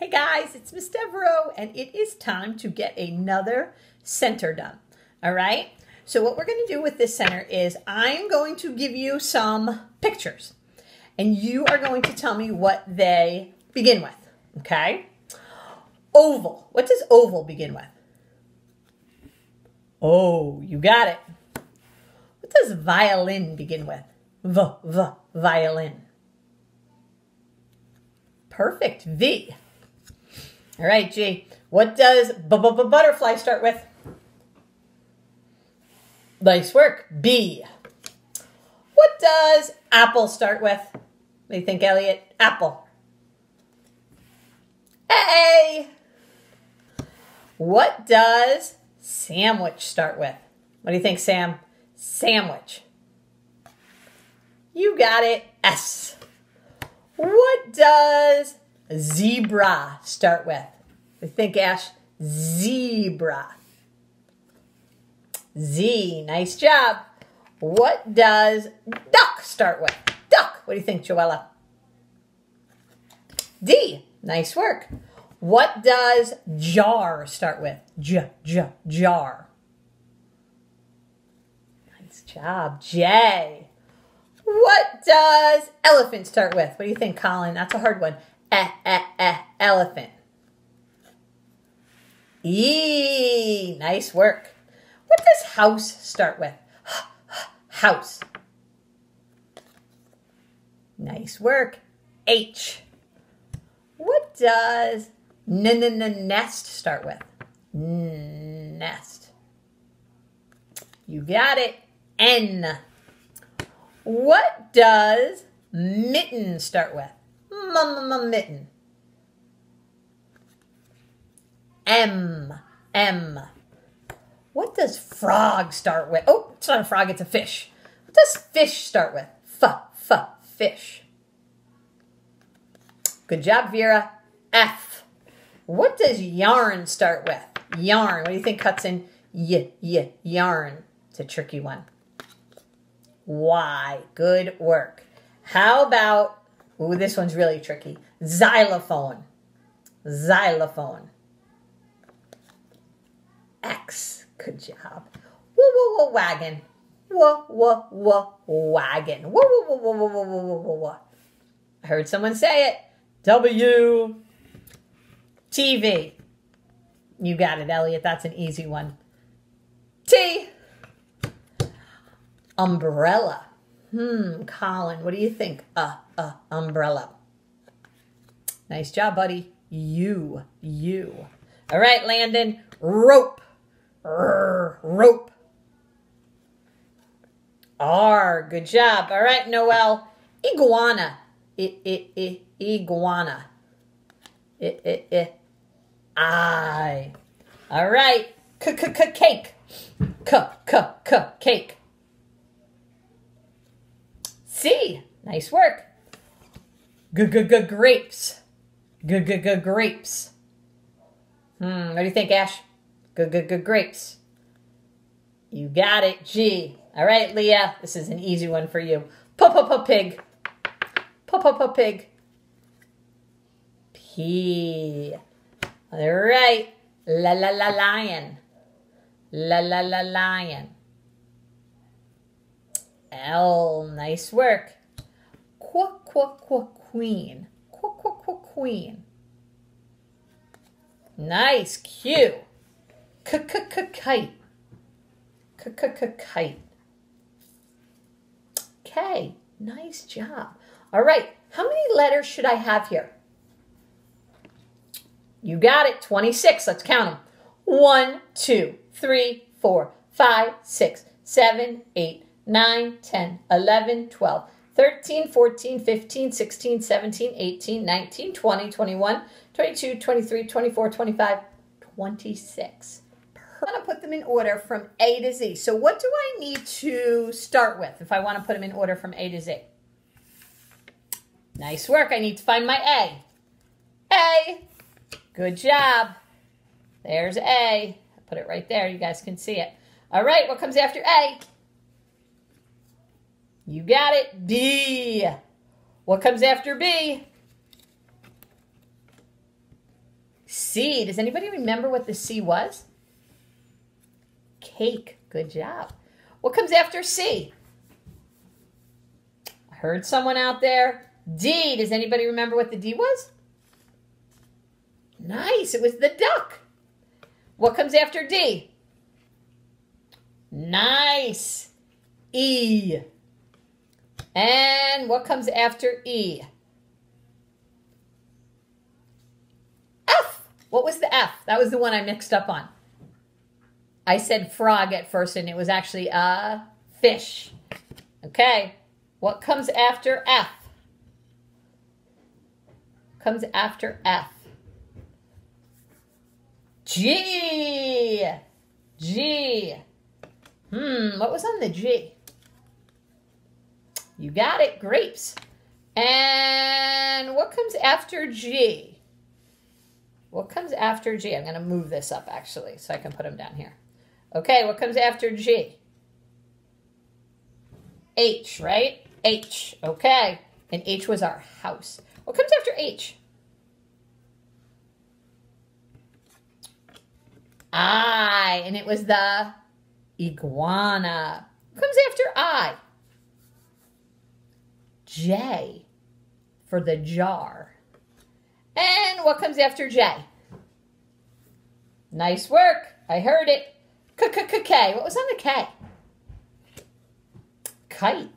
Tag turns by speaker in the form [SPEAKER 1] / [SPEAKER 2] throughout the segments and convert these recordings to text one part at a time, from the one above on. [SPEAKER 1] Hey guys, it's Miss Devereux, and it is time to get another center done. All right. So what we're going to do with this center is I'm going to give you some pictures, and you are going to tell me what they begin with. Okay. Oval. What does oval begin with? Oh, you got it. What does violin begin with? V, v, violin. Perfect. V. All right, G. What does b -b -b butterfly start with? Nice work. B. What does apple start with? What do you think, Elliot? Apple. A. What does sandwich start with? What do you think, Sam? Sandwich. You got it. S. What does Zebra, start with. We think, Ash, zebra. Z, nice job. What does duck start with? Duck. What do you think, Joella? D, nice work. What does jar start with? J, j, jar. Nice job, J. What does elephant start with? What do you think, Colin? That's a hard one eh, eh, eh, elephant. Yee, nice work. What does house start with? house. Nice work. H. What does n n n nest start with? N nest. You got it. N. What does mitten start with? m mitten. M M. What does frog start with? Oh, it's not a frog, it's a fish. What does fish start with? F F fish. Good job, Vera. F. What does yarn start with? Yarn. What do you think cuts in y y yarn? It's a tricky one. Y. Good work. How about Ooh, this one's really tricky. Xylophone. Xylophone. X. Good job. Woo, woo, woo, wagon. Woo, woo, woo, wagon. Woo, woo, woo, woo, woo, woo, woo, woo, woo. I heard someone say it. W. TV. You got it, Elliot. That's an easy one. T. Umbrella. Hmm, Colin, what do you think? Uh, uh, umbrella. Nice job, buddy. You, you. All right, Landon, rope. Rrr, rope. R, good job. All right, Noel, iguana. I, I, I, iguana. I, I, I. I. All right, c c c cake. C c c cake. C. Nice work. Good, good, good grapes Good, good, good grapes Hmm, what do you think, Ash? Good, good, good grapes You got it, G. All right, Leah, this is an easy one for you. P-p-p-pig. P-p-p-pig. P. All right. La-la-la lion. La-la-la lion. L, nice work. Qua, qua, qua, queen. Qua, qua, qua, queen. Nice, Q. K, k, k, kite. K, k, k, kite. K, nice job. All right, how many letters should I have here? You got it, 26. Let's count them. 1, 2, 3, 4, 5, 6, 7, 8, 9, 10, 11, 12, 13, 14, 15, 16, 17, 18, 19, 20, 21, 22, 23, 24, 25, 26. I'm going to put them in order from A to Z. So what do I need to start with if I want to put them in order from A to Z? Nice work. I need to find my A. A. Good job. There's A. put it right there. You guys can see it. All right, what comes after A? You got it. B. What comes after B? C. Does anybody remember what the C was? Cake. Good job. What comes after C? I heard someone out there. D. Does anybody remember what the D was? Nice. It was the duck. What comes after D? Nice. E. And what comes after E? F. What was the F? That was the one I mixed up on. I said frog at first, and it was actually a fish. Okay. What comes after F? Comes after F. G. G. Hmm, what was on the G? You got it, grapes. And what comes after G? What comes after G? I'm going to move this up, actually, so I can put them down here. Okay, what comes after G? H, right? H, okay. And H was our house. What comes after H? I, and it was the iguana. What comes after I? J for the jar. And what comes after J? Nice work. I heard it. K-K-K-K. What was on the K? Kite.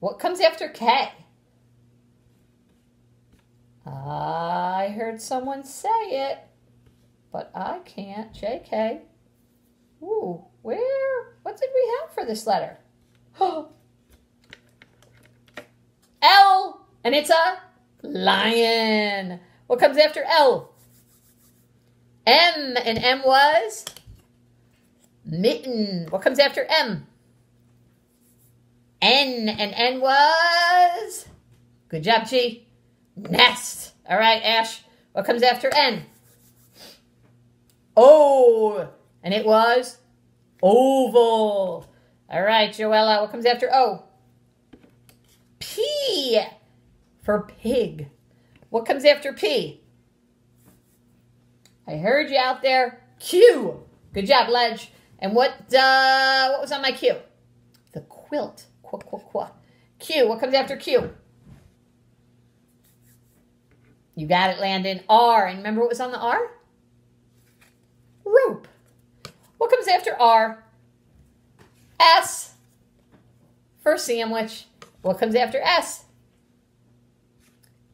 [SPEAKER 1] What comes after K? I heard someone say it, but I can't. JK. Ooh, where? What did we have for this letter? Oh, L, and it's a lion. What comes after L? M, and M was mitten. What comes after M? N, and N was, good job, G, nest. All right, Ash, what comes after N? O, and it was oval. All right, Joella, what comes after O? P, for pig. What comes after P? I heard you out there. Q. Good job, Ledge. And what uh, what was on my Q? The quilt. Qua qua qua. Q. What comes after Q? You got it, Landon. R. And remember what was on the R? Rope. What comes after R? S. For sandwich. What comes after S?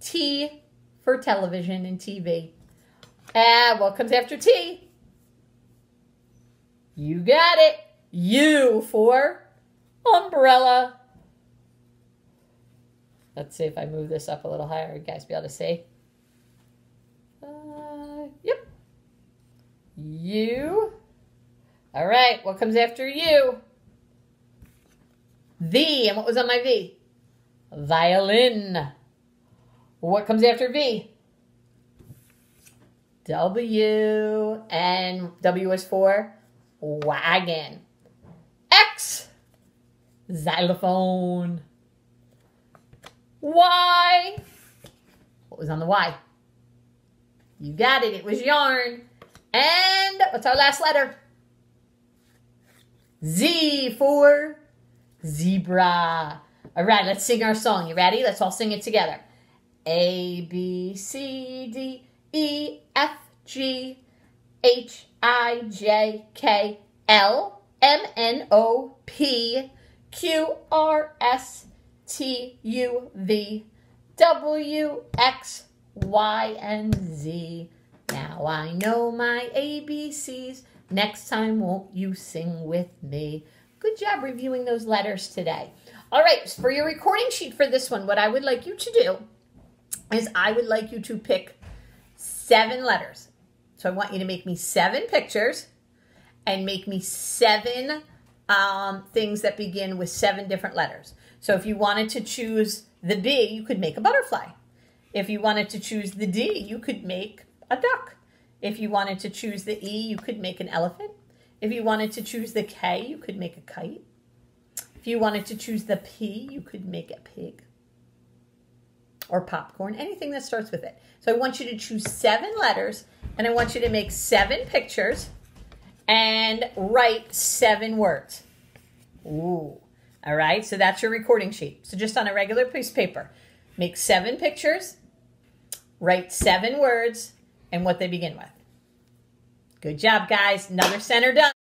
[SPEAKER 1] T for television and TV. And what comes after T? You got it. U for umbrella. Let's see if I move this up a little higher. You guys be able to see. Uh, yep. U. All right. What comes after U? V. And what was on my V? Violin what comes after V? W and W is for wagon. X, xylophone. Y, what was on the Y? You got it, it was yarn. And what's our last letter? Z for zebra. All right, let's sing our song. You ready? Let's all sing it together. A, B, C, D, E, F, G, H, I, J, K, L, M, N, O, P, Q, R, S, T, U, V, W, X, Y, and Z. Now I know my ABCs. Next time, won't you sing with me? Good job reviewing those letters today. All right, for your recording sheet for this one, what I would like you to do is I would like you to pick seven letters. So I want you to make me seven pictures and make me seven um, things that begin with seven different letters. So if you wanted to choose the B, you could make a butterfly. If you wanted to choose the D, you could make a duck. If you wanted to choose the E, you could make an elephant. If you wanted to choose the K, you could make a kite. If you wanted to choose the P, you could make a pig or popcorn, anything that starts with it. So I want you to choose seven letters and I want you to make seven pictures and write seven words. Ooh. All right, so that's your recording sheet. So just on a regular piece of paper, make seven pictures, write seven words, and what they begin with. Good job, guys. Another center done.